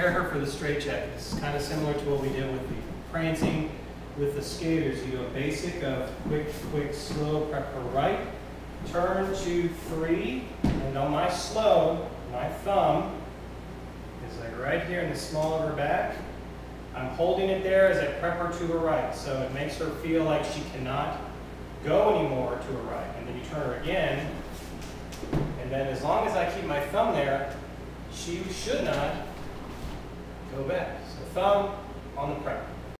prepare her for the straight jacket. It's kind of similar to what we did with the prancing. With the skaters, you do a basic of quick, quick, slow, prep her right, turn, two, three, and on my slow, my thumb is like right here in the small of her back. I'm holding it there as I prep her to her right, so it makes her feel like she cannot go anymore to her right. And then you turn her again, and then as long as I keep my thumb there, she should not go back. So thumb on the prep.